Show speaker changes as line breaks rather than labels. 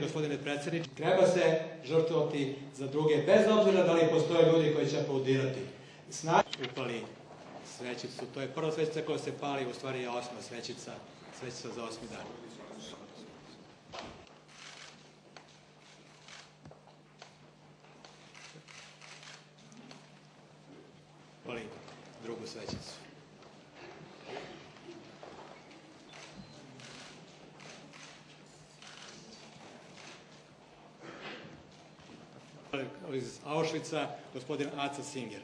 gospodine predsjedniče. Treba se žrtvovati za druge, bez obzira da li postoje ljudi koji će aplaudirati. Snaži upali svećicu. To je prva svećica koja se pali, u stvari je osma svećica, svećica za osmi dan. Pali drugu svećicu. Iz Auschwitza, gospodin Aca Singer.